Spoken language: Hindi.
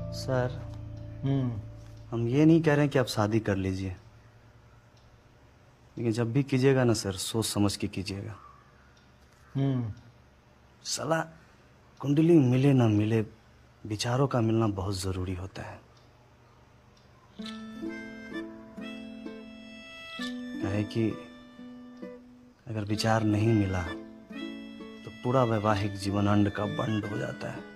सर। हम्म, हम ये नहीं कह रहे हैं कि आप शादी कर लीजिए। लेकिन जब भी कीजिएगा ना सर सोच समझ के कीजिएगा। हम्म। सलाह कुंडली मिले ना मिले विचारों का मिलना बहुत ज़रूरी होता है। है कि अगर विचार नहीं मिला तो पूरा वैवाहिक जीवन अंड का बंड हो जाता है।